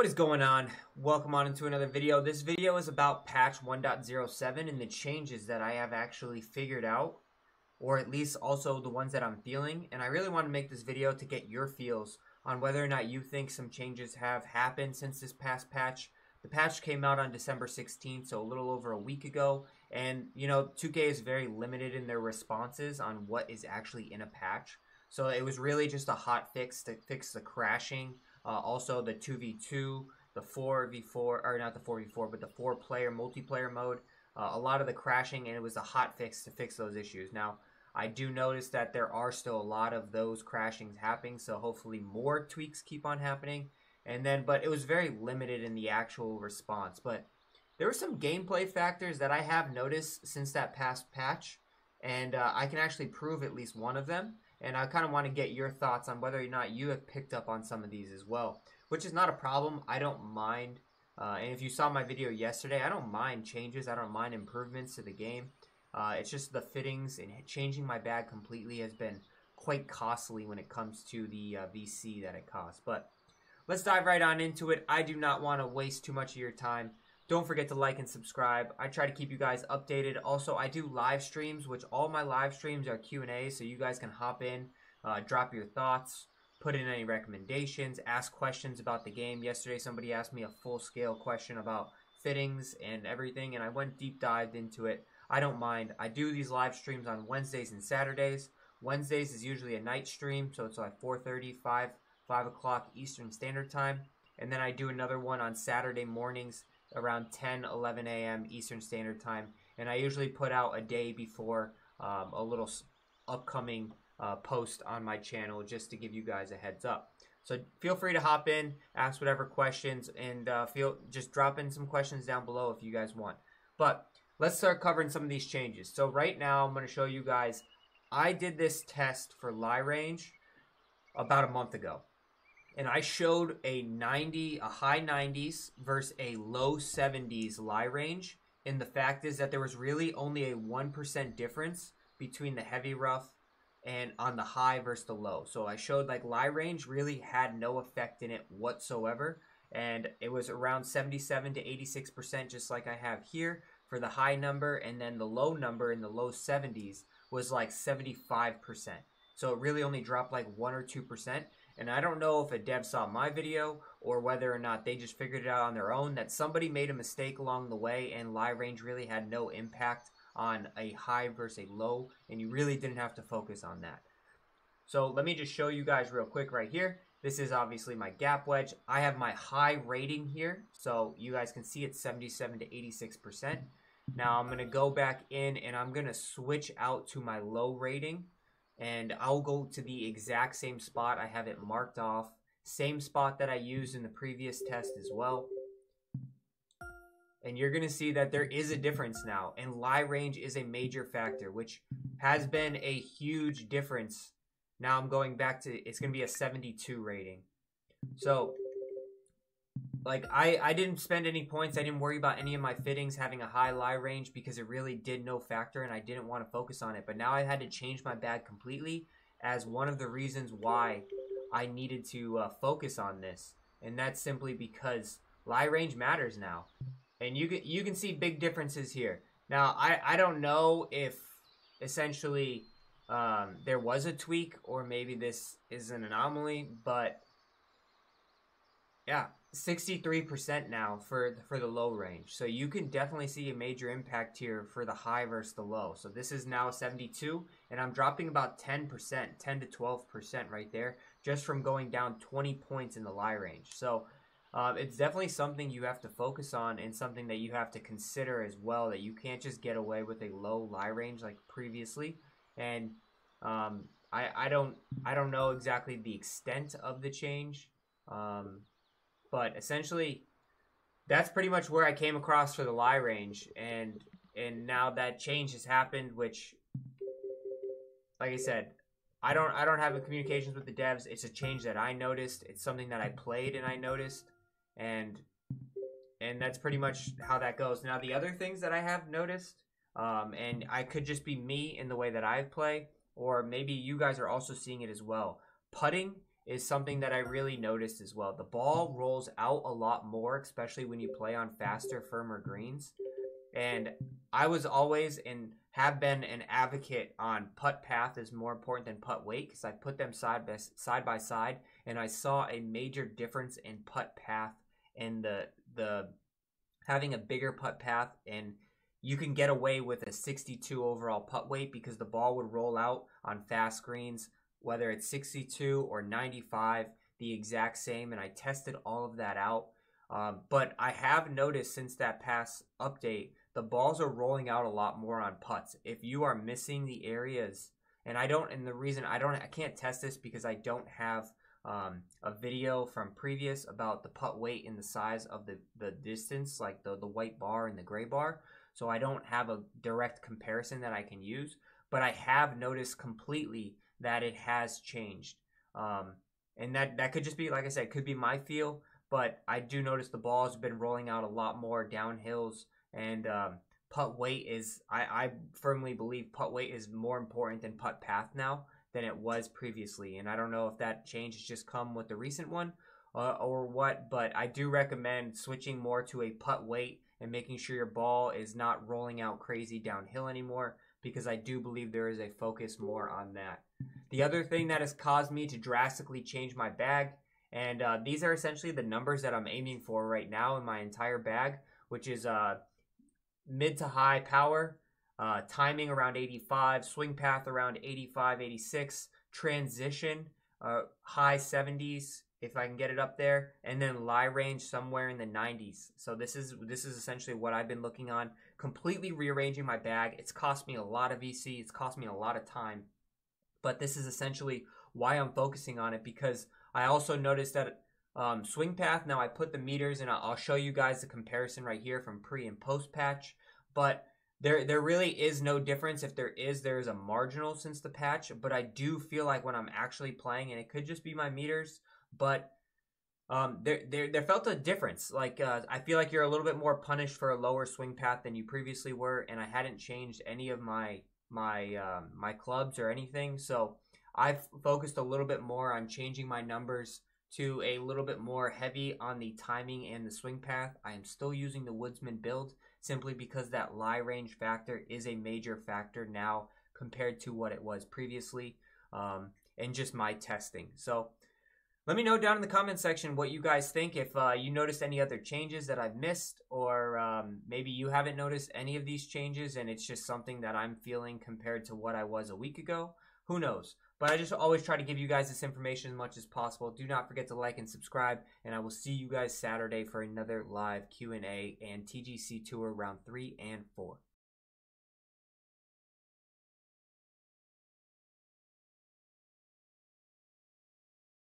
What is going on? Welcome on into another video. This video is about patch 1.07 and the changes that I have actually figured out, or at least also the ones that I'm feeling. And I really want to make this video to get your feels on whether or not you think some changes have happened since this past patch. The patch came out on December 16th, so a little over a week ago. And, you know, 2K is very limited in their responses on what is actually in a patch. So it was really just a hot fix to fix the crashing uh, also, the 2v2, the 4v4, or not the 4v4, but the four player multiplayer mode. Uh, a lot of the crashing, and it was a hot fix to fix those issues. Now, I do notice that there are still a lot of those crashings happening, so hopefully more tweaks keep on happening. And then, but it was very limited in the actual response. But there were some gameplay factors that I have noticed since that past patch, and uh, I can actually prove at least one of them. And I kind of want to get your thoughts on whether or not you have picked up on some of these as well, which is not a problem. I don't mind. Uh, and if you saw my video yesterday, I don't mind changes. I don't mind improvements to the game. Uh, it's just the fittings and changing my bag completely has been quite costly when it comes to the uh, VC that it costs. But let's dive right on into it. I do not want to waste too much of your time. Don't forget to like and subscribe. I try to keep you guys updated. Also, I do live streams, which all my live streams are Q&A, so you guys can hop in, uh, drop your thoughts, put in any recommendations, ask questions about the game. Yesterday, somebody asked me a full-scale question about fittings and everything, and I went deep dived into it. I don't mind. I do these live streams on Wednesdays and Saturdays. Wednesdays is usually a night stream, so it's like 4.30, 5, 5 o'clock Eastern Standard Time. And then I do another one on Saturday mornings around 10, 11 a.m. Eastern Standard Time. And I usually put out a day before um, a little upcoming uh, post on my channel just to give you guys a heads up. So feel free to hop in, ask whatever questions, and uh, feel just drop in some questions down below if you guys want. But let's start covering some of these changes. So right now I'm going to show you guys. I did this test for lie range about a month ago and I showed a 90, a high 90s versus a low 70s lie range. And the fact is that there was really only a 1% difference between the heavy rough and on the high versus the low. So I showed like lie range really had no effect in it whatsoever. And it was around 77 to 86%, just like I have here for the high number. And then the low number in the low 70s was like 75%. So it really only dropped like 1 or 2%. And I don't know if a dev saw my video or whether or not they just figured it out on their own that somebody made a mistake along the way and lie range really had no impact on a high versus a low and you really didn't have to focus on that. So let me just show you guys real quick right here. This is obviously my gap wedge. I have my high rating here. So you guys can see it's 77 to 86%. Now I'm going to go back in and I'm going to switch out to my low rating and I'll go to the exact same spot. I have it marked off. Same spot that I used in the previous test as well. And you're going to see that there is a difference now. And lie range is a major factor, which has been a huge difference. Now I'm going back to, it's going to be a 72 rating. So like I, I didn't spend any points. I didn't worry about any of my fittings having a high lie range because it really did no factor and I didn't want to focus on it. But now I had to change my bag completely as one of the reasons why I needed to uh, focus on this. And that's simply because lie range matters now. And you can, you can see big differences here. Now, I, I don't know if essentially um, there was a tweak or maybe this is an anomaly, but yeah, 63% now for for the low range. So you can definitely see a major impact here for the high versus the low. So this is now 72 and I'm dropping about 10%, 10 to 12% right there just from going down 20 points in the lie range. So um, it's definitely something you have to focus on and something that you have to consider as well that you can't just get away with a low lie range like previously. And um, I, I don't I don't know exactly the extent of the change. Um, but essentially, that's pretty much where I came across for the lie range, and and now that change has happened, which, like I said, I don't I don't have communications with the devs. It's a change that I noticed. It's something that I played and I noticed, and and that's pretty much how that goes. Now the other things that I have noticed, um, and I could just be me in the way that I play, or maybe you guys are also seeing it as well. Putting is something that I really noticed as well. The ball rolls out a lot more, especially when you play on faster, firmer greens. And I was always and have been an advocate on putt path is more important than putt weight because I put them side by side by side, and I saw a major difference in putt path and the the having a bigger putt path and you can get away with a 62 overall putt weight because the ball would roll out on fast greens whether it's 62 or 95, the exact same. And I tested all of that out. Um, but I have noticed since that past update, the balls are rolling out a lot more on putts. If you are missing the areas, and I don't, and the reason I don't, I can't test this because I don't have um, a video from previous about the putt weight and the size of the, the distance, like the, the white bar and the gray bar. So I don't have a direct comparison that I can use. But I have noticed completely that it has changed. Um, and that, that could just be, like I said, could be my feel, but I do notice the ball has been rolling out a lot more downhills and um, putt weight is, I, I firmly believe putt weight is more important than putt path now than it was previously. And I don't know if that change has just come with the recent one uh, or what, but I do recommend switching more to a putt weight and making sure your ball is not rolling out crazy downhill anymore because I do believe there is a focus more on that. The other thing that has caused me to drastically change my bag, and uh, these are essentially the numbers that I'm aiming for right now in my entire bag, which is uh, mid to high power, uh, timing around 85, swing path around 85, 86, transition uh, high 70s if I can get it up there, and then lie range somewhere in the 90s. So this is this is essentially what I've been looking on. Completely rearranging my bag. It's cost me a lot of VC. It's cost me a lot of time but this is essentially why I'm focusing on it because I also noticed that um, swing path. Now I put the meters and I'll show you guys the comparison right here from pre and post patch, but there there really is no difference. If there is, there is a marginal since the patch, but I do feel like when I'm actually playing, and it could just be my meters, but um, there, there, there felt a difference. Like uh, I feel like you're a little bit more punished for a lower swing path than you previously were, and I hadn't changed any of my my um, my clubs or anything. So I've focused a little bit more on changing my numbers to a little bit more heavy on the timing and the swing path. I am still using the Woodsman build simply because that lie range factor is a major factor now compared to what it was previously um, and just my testing. So let me know down in the comment section what you guys think. If uh, you noticed any other changes that I've missed, or um, maybe you haven't noticed any of these changes and it's just something that I'm feeling compared to what I was a week ago. Who knows? But I just always try to give you guys this information as much as possible. Do not forget to like and subscribe, and I will see you guys Saturday for another live Q&A and TGC Tour round 3 and 4.